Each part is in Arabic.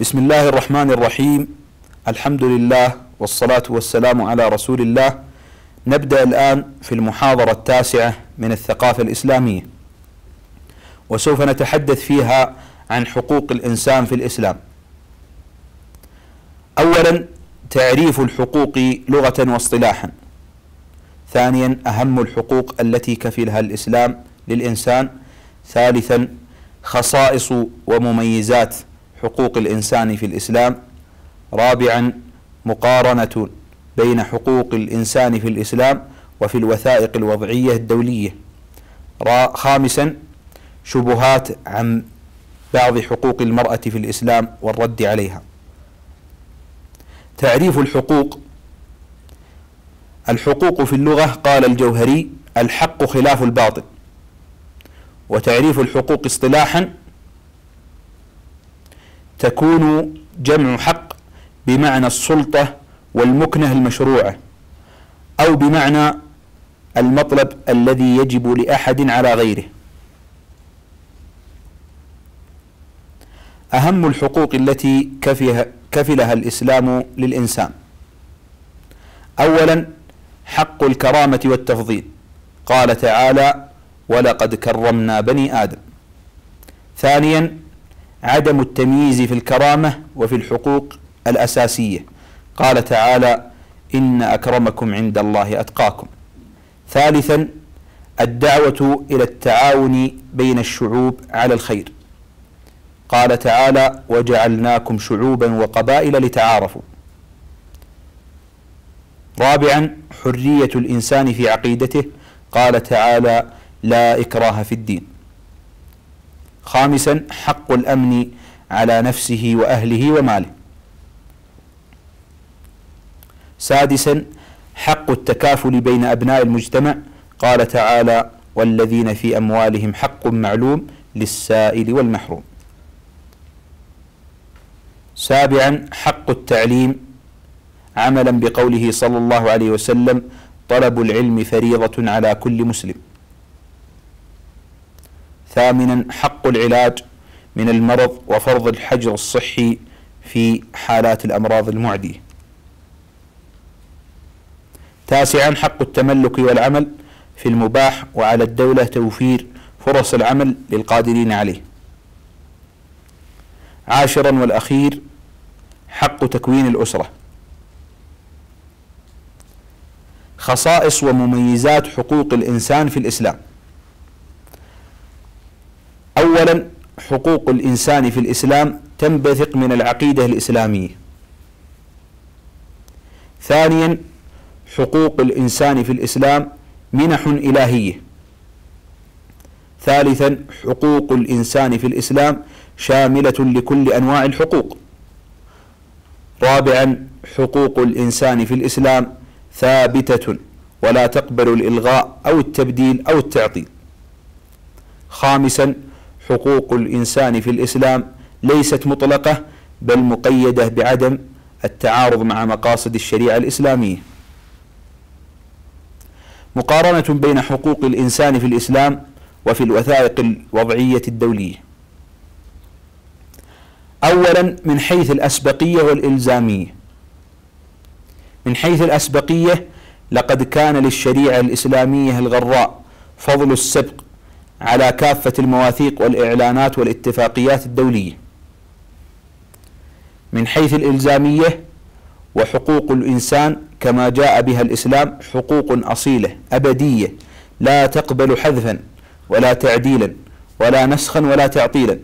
بسم الله الرحمن الرحيم الحمد لله والصلاة والسلام على رسول الله نبدأ الآن في المحاضرة التاسعة من الثقافة الإسلامية وسوف نتحدث فيها عن حقوق الإنسان في الإسلام أولا تعريف الحقوق لغة واصطلاحا ثانيا أهم الحقوق التي كفلها الإسلام للإنسان ثالثا خصائص ومميزات حقوق الإنسان في الإسلام. رابعا مقارنة بين حقوق الإنسان في الإسلام وفي الوثائق الوضعية الدولية. خامسا شبهات عن بعض حقوق المرأة في الإسلام والرد عليها. تعريف الحقوق. الحقوق في اللغة قال الجوهري الحق خلاف الباطل. وتعريف الحقوق اصطلاحا تكون جمع حق بمعنى السلطة والمكنة المشروعة أو بمعنى المطلب الذي يجب لأحد على غيره. أهم الحقوق التي كفلها الإسلام للإنسان. أولا حق الكرامة والتفضيل. قال تعالى ولقد كرمنا بني آدم. ثانيا عدم التمييز في الكرامة وفي الحقوق الأساسية. قال تعالى إن أكرمكم عند الله أتقاكم. ثالثا الدعوة إلى التعاون بين الشعوب على الخير. قال تعالى وجعلناكم شعوبا وقبائل لتعارفوا. رابعا حرية الإنسان في عقيدته. قال تعالى لا إكراه في الدين. خامسا حق الأمن على نفسه وأهله وماله. سادسا حق التكافل بين أبناء المجتمع. قال تعالى والذين في أموالهم حق معلوم للسائل والمحروم. سابعا حق التعليم. عملا بقوله صلى الله عليه وسلم طلب العلم فريضة على كل مسلم. ثامنا حق العلاج من المرض وفرض الحجر الصحي في حالات الأمراض المعدية. تاسعا حق التملك والعمل في المباح وعلى الدولة توفير فرص العمل للقادرين عليه. عاشرا والأخير حق تكوين الأسرة. خصائص ومميزات حقوق الإنسان في الإسلام. أولا حقوق الإنسان في الإسلام تنبثق من العقيدة الإسلامية. ثانيا حقوق الإنسان في الإسلام منح إلهية. ثالثا حقوق الإنسان في الإسلام شاملة لكل أنواع الحقوق. رابعا حقوق الإنسان في الإسلام ثابتة ولا تقبل الإلغاء أو التبديل أو التعطيل. خامسا حقوق الإنسان في الإسلام ليست مطلقة بل مقيدة بعدم التعارض مع مقاصد الشريعة الإسلامية. مقارنة بين حقوق الإنسان في الإسلام وفي الوثائق الوضعية الدولية. أولا من حيث الأسبقية والإلزامية. من حيث الأسبقية لقد كان للشريعة الإسلامية الغراء فضل السبق على كافة المواثيق والإعلانات والاتفاقيات الدولية من حيث الإلزامية وحقوق الإنسان كما جاء بها الإسلام حقوق أصيلة أبدية لا تقبل حذفا ولا تعديلا ولا نسخا ولا تعطيلا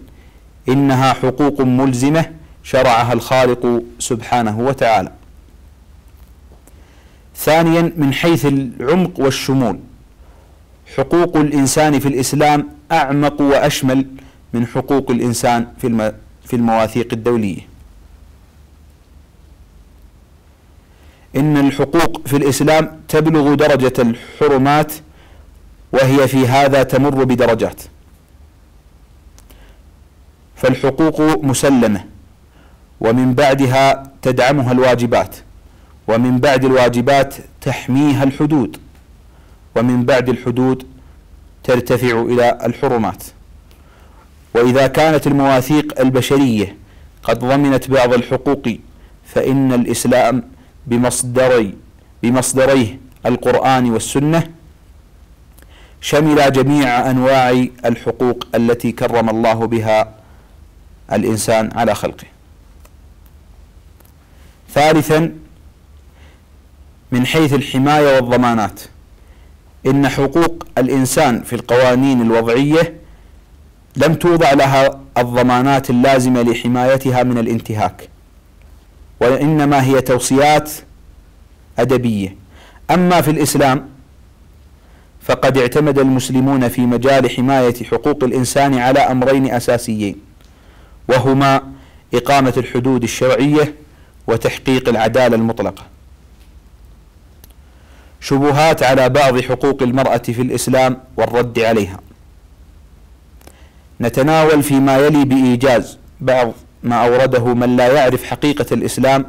إنها حقوق ملزمة شرعها الخالق سبحانه وتعالى. ثانيا من حيث العمق والشمول حقوق الإنسان في الإسلام أعمق وأشمل من حقوق الإنسان في في المواثيق الدولية. إن الحقوق في الإسلام تبلغ درجة الحرمات وهي في هذا تمر بدرجات. فالحقوق مسلمة ومن بعدها تدعمها الواجبات ومن بعد الواجبات تحميها الحدود. ومن بعد الحدود ترتفع إلى الحرمات. وإذا كانت المواثيق البشرية قد ضمنت بعض الحقوق فإن الإسلام بمصدري بمصدريه القرآن والسنة شمل جميع أنواع الحقوق التي كرم الله بها الإنسان على خلقه. ثالثا من حيث الحماية والضمانات. إن حقوق الإنسان في القوانين الوضعية لم توضع لها الضمانات اللازمة لحمايتها من الانتهاك وإنما هي توصيات أدبية. أما في الإسلام فقد اعتمد المسلمون في مجال حماية حقوق الإنسان على أمرين أساسيين وهما إقامة الحدود الشرعية وتحقيق العدالة المطلقة. شبهات على بعض حقوق المرأة في الإسلام والرد عليها. نتناول فيما يلي بإيجاز بعض ما أورده من لا يعرف حقيقة الإسلام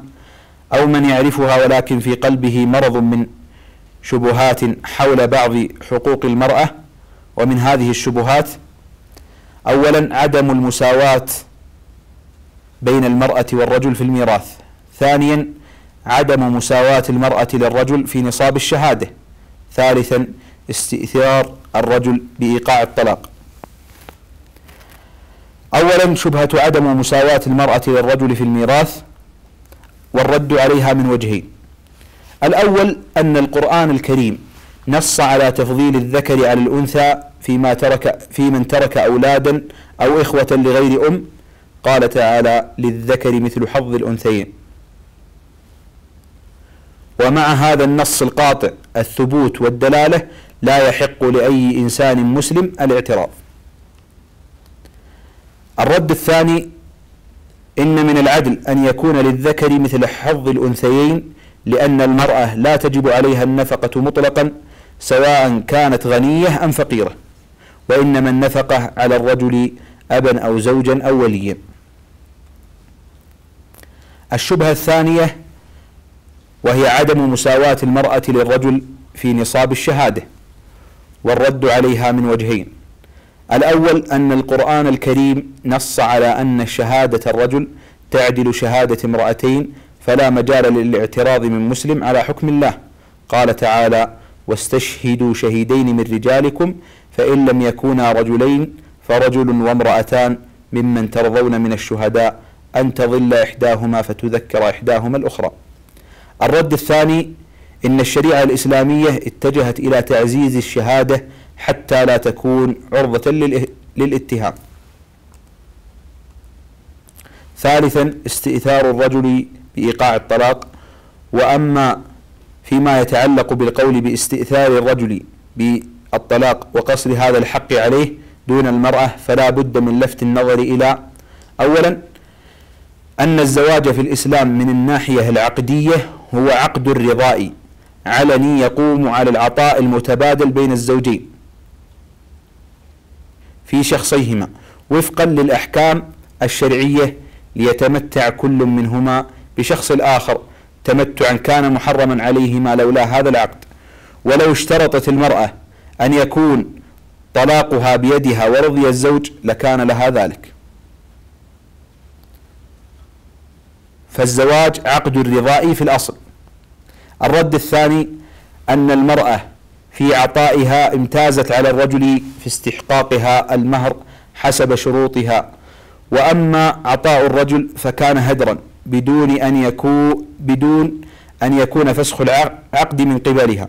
أو من يعرفها ولكن في قلبه مرض من شبهات حول بعض حقوق المرأة ومن هذه الشبهات أولا عدم المساواة بين المرأة والرجل في الميراث ثانيا عدم مساواة المرأة للرجل في نصاب الشهادة. ثالثا استئثار الرجل بإيقاع الطلاق. أولا شبهة عدم مساواة المرأة للرجل في الميراث والرد عليها من وجهين. الأول أن القرآن الكريم نص على تفضيل الذكر على الأنثى فيما ترك في من ترك أولادا أو إخوة لغير أم. قال تعالى للذكر مثل حظ الأنثيين. ومع هذا النص القاطع الثبوت والدلالة لا يحق لأي إنسان مسلم الاعتراض الرد الثاني إن من العدل أن يكون للذكر مثل حظ الأنثيين لأن المرأة لا تجب عليها النفقة مطلقا سواء كانت غنية أم فقيرة وإنما النفقة على الرجل أبا أو زوجا أو وليا. الشبهة الثانية وهي عدم مساواة المرأة للرجل في نصاب الشهادة والرد عليها من وجهين. الأول أن القرآن الكريم نص على أن شهادة الرجل تعدل شهادة امرأتين فلا مجال للاعتراض من مسلم على حكم الله. قال تعالى واستشهدوا شهيدين من رجالكم فإن لم يكونا رجلين فرجل وامرأتان ممن ترضون من الشهداء أن تضل إحداهما فتذكر إحداهما الأخرى. الرد الثاني إن الشريعة الإسلامية اتجهت إلى تعزيز الشهادة حتى لا تكون عرضة للاتهام. ثالثا استئثار الرجل بإيقاع الطلاق. وأما فيما يتعلق بالقول باستئثار الرجل بالطلاق وقصر هذا الحق عليه دون المرأة فلا بد من لفت النظر إلى أولا أن الزواج في الإسلام من الناحية العقدية هو عقد الرضاء. علني يقوم على العطاء المتبادل بين الزوجين. في شخصيهما وفقا للأحكام الشرعية ليتمتع كل منهما بشخص الآخر. تمتعا كان محرما عليهما لولا هذا العقد. ولو اشترطت المرأة أن يكون طلاقها بيدها ورضي الزوج لكان لها ذلك. فالزواج عقد الرضاء في الأصل. الرد الثاني أن المرأة في عطائها امتازت على الرجل في استحقاقها المهر حسب شروطها وأما عطاء الرجل فكان هدرا بدون أن يكون بدون أن يكون فسخ العقد من قبلها.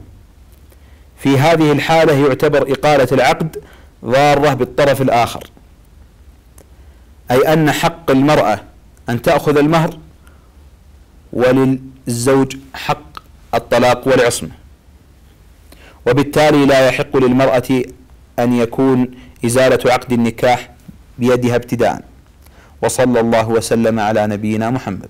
في هذه الحالة يعتبر إقالة العقد ضارة بالطرف الآخر. أي أن حق المرأة أن تأخذ المهر وللزوج حق الطلاق والعصمة. وبالتالي لا يحق للمرأة أن يكون إزالة عقد النكاح بيدها ابتداء. وصلى الله وسلم على نبينا محمد.